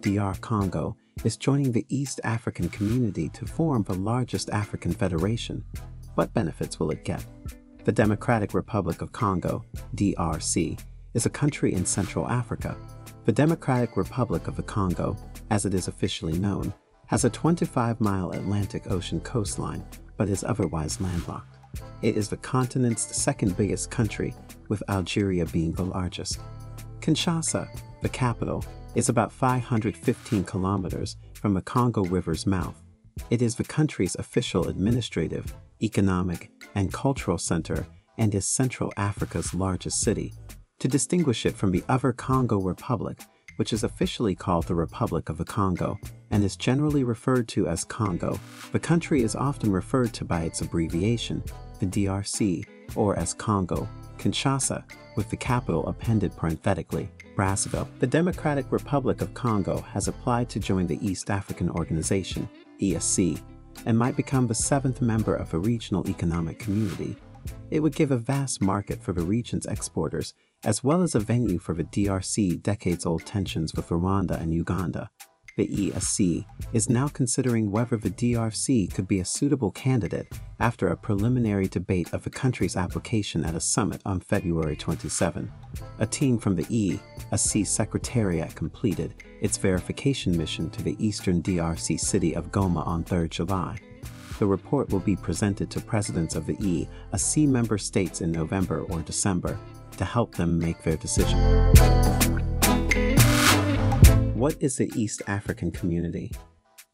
DR Congo is joining the East African community to form the largest African federation. What benefits will it get? The Democratic Republic of Congo, DRC, is a country in Central Africa. The Democratic Republic of the Congo, as it is officially known, has a 25-mile Atlantic Ocean coastline, but is otherwise landlocked. It is the continent's second biggest country, with Algeria being the largest. Kinshasa, the capital, is about 515 kilometers from the Congo River's mouth. It is the country's official administrative, economic, and cultural center and is Central Africa's largest city. To distinguish it from the other Congo Republic, which is officially called the Republic of the Congo and is generally referred to as Congo, the country is often referred to by its abbreviation, the DRC, or as Congo, Kinshasa, with the capital appended parenthetically, Brazzaville. The Democratic Republic of Congo has applied to join the East African Organization, EAC, and might become the seventh member of a regional economic community. It would give a vast market for the region's exporters, as well as a venue for the DRC decades-old tensions with Rwanda and Uganda. The EAC is now considering whether the DRC could be a suitable candidate after a preliminary debate of the country's application at a summit on February 27. A team from the EAC Secretariat completed its verification mission to the eastern DRC city of Goma on 3 July. The report will be presented to presidents of the EAC member states in November or December to help them make their decision. What is the East African Community?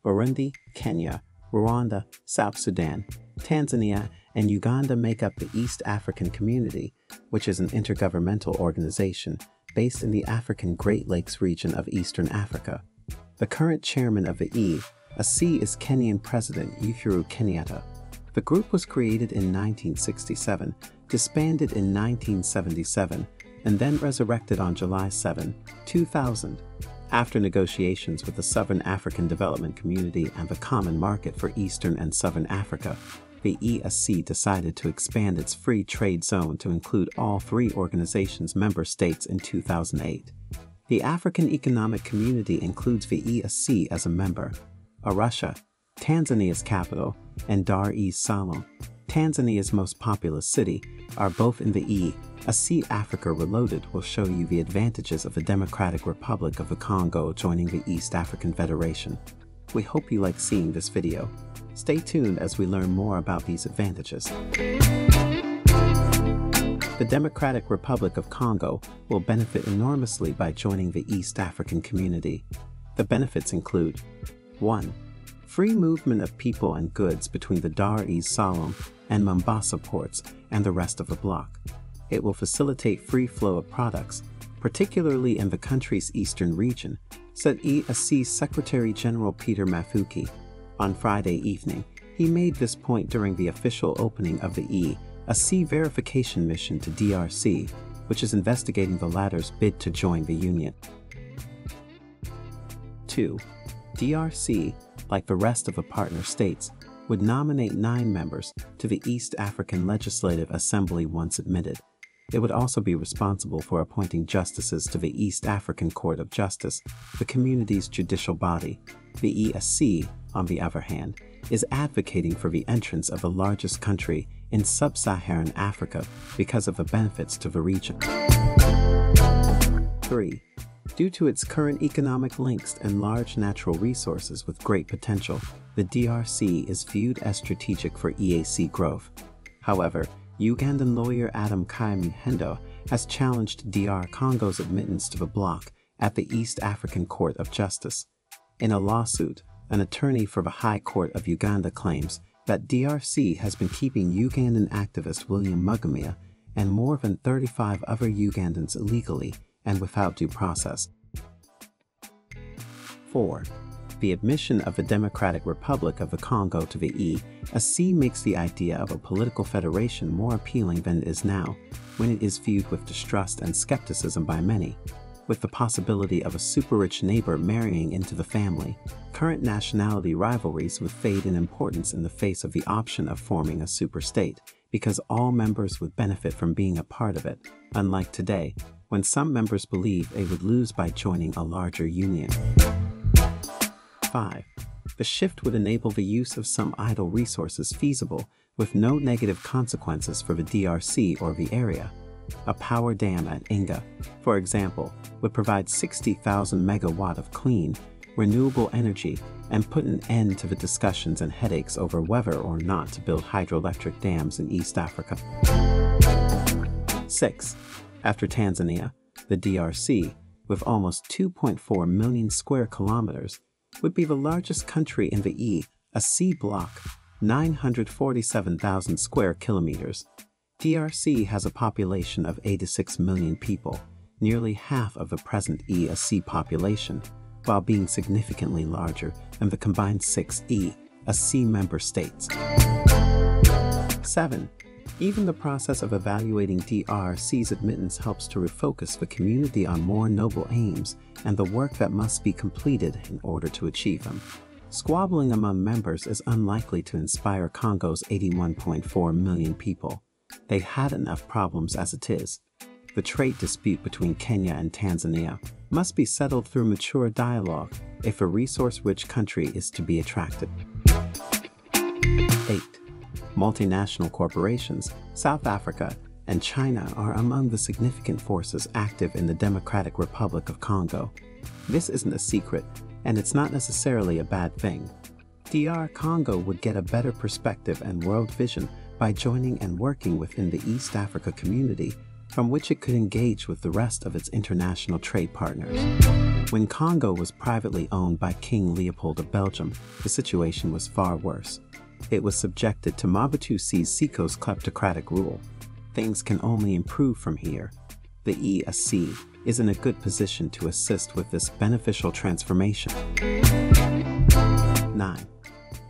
Burundi, Kenya, Rwanda, South Sudan, Tanzania, and Uganda make up the East African Community, which is an intergovernmental organization based in the African Great Lakes region of Eastern Africa. The current chairman of the EAC is Kenyan President Uhuru Kenyatta. The group was created in 1967, disbanded in 1977, and then resurrected on July 7, 2000 after negotiations with the Southern African Development Community and the Common Market for Eastern and Southern Africa, the EAC decided to expand its free trade zone to include all three organizations' member states in 2008. The African Economic Community includes the EAC as a member, Arusha, Tanzania's capital, and Dar es Salaam, Tanzania's most populous city, are both in the E. A See Africa Reloaded will show you the advantages of the Democratic Republic of the Congo joining the East African Federation. We hope you like seeing this video. Stay tuned as we learn more about these advantages. The Democratic Republic of Congo will benefit enormously by joining the East African community. The benefits include 1. Free movement of people and goods between the Dar es Salaam and Mombasa ports and the rest of the bloc. It will facilitate free flow of products, particularly in the country's eastern region, said uh, EAC Secretary General Peter Mathuki. On Friday evening, he made this point during the official opening of the EAC verification mission to DRC, which is investigating the latter's bid to join the Union. 2. DRC, like the rest of the partner states, would nominate nine members to the East African Legislative Assembly once admitted. It would also be responsible for appointing justices to the East African Court of Justice, the community's judicial body. The EAC, on the other hand, is advocating for the entrance of the largest country in sub-Saharan Africa because of the benefits to the region. 3. Due to its current economic links and large natural resources with great potential, the DRC is viewed as strategic for EAC growth. However, Ugandan lawyer Adam Kyamuhendo has challenged DR Congo's admittance to the bloc at the East African Court of Justice. In a lawsuit, an attorney for the High Court of Uganda claims that DRC has been keeping Ugandan activist William Mugamia and more than 35 other Ugandans illegally and without due process. 4. The admission of the Democratic Republic of the Congo to the EAC makes the idea of a political federation more appealing than it is now, when it is viewed with distrust and skepticism by many. With the possibility of a super-rich neighbor marrying into the family, current nationality rivalries would fade in importance in the face of the option of forming a super-state, because all members would benefit from being a part of it, unlike today, when some members believe they would lose by joining a larger union. 5. The shift would enable the use of some idle resources feasible with no negative consequences for the DRC or the area. A power dam at Inga, for example, would provide 60,000 megawatt of clean, renewable energy and put an end to the discussions and headaches over whether or not to build hydroelectric dams in East Africa. 6. After Tanzania, the DRC, with almost 2.4 million square kilometers, would be the largest country in the E, a C bloc, 947,000 square kilometers. DRC has a population of 86 million people, nearly half of the present E, a C population, while being significantly larger than the combined six E, a C member states. 7. Even the process of evaluating DRC's admittance helps to refocus the community on more noble aims and the work that must be completed in order to achieve them. Squabbling among members is unlikely to inspire Congo's 81.4 million people. They've had enough problems as it is. The trade dispute between Kenya and Tanzania must be settled through mature dialogue if a resource-rich country is to be attracted. 8 multinational corporations, South Africa, and China are among the significant forces active in the Democratic Republic of Congo. This isn't a secret, and it's not necessarily a bad thing. DR Congo would get a better perspective and world vision by joining and working within the East Africa community, from which it could engage with the rest of its international trade partners. When Congo was privately owned by King Leopold of Belgium, the situation was far worse it was subjected to Mobutu Seseko's kleptocratic rule. Things can only improve from here. The EAC is in a good position to assist with this beneficial transformation. 9.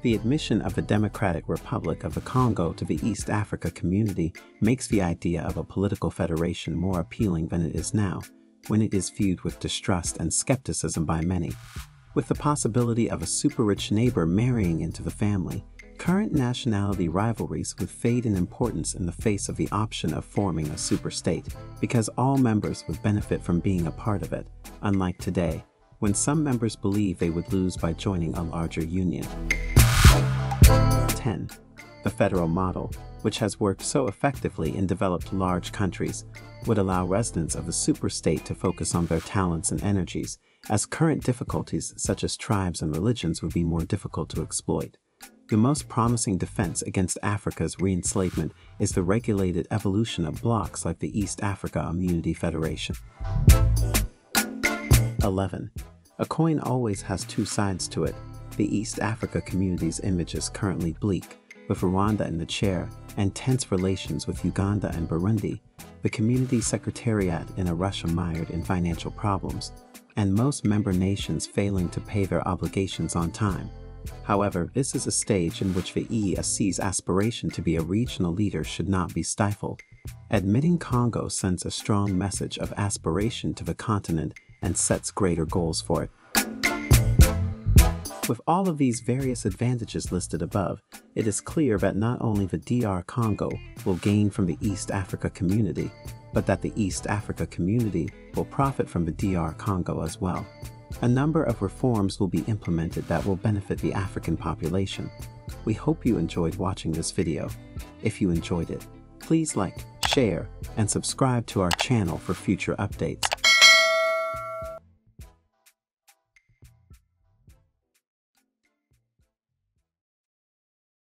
The admission of the Democratic Republic of the Congo to the East Africa community makes the idea of a political federation more appealing than it is now, when it is viewed with distrust and skepticism by many. With the possibility of a super rich neighbor marrying into the family, Current nationality rivalries would fade in importance in the face of the option of forming a superstate, because all members would benefit from being a part of it, unlike today, when some members believe they would lose by joining a larger union. 10. The federal model, which has worked so effectively in developed large countries, would allow residents of the superstate to focus on their talents and energies, as current difficulties such as tribes and religions would be more difficult to exploit. The most promising defense against Africa's re-enslavement is the regulated evolution of blocs like the East Africa Community Federation. 11. A coin always has two sides to it. The East Africa community's image is currently bleak, with Rwanda in the chair and tense relations with Uganda and Burundi, the community secretariat in Arusha mired in financial problems, and most member nations failing to pay their obligations on time. However, this is a stage in which the EAC's aspiration to be a regional leader should not be stifled. Admitting Congo sends a strong message of aspiration to the continent and sets greater goals for it. With all of these various advantages listed above, it is clear that not only the DR Congo will gain from the East Africa community, but that the East Africa community will profit from the DR Congo as well. A number of reforms will be implemented that will benefit the African population. We hope you enjoyed watching this video. If you enjoyed it, please like, share, and subscribe to our channel for future updates.